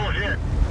course, yeah.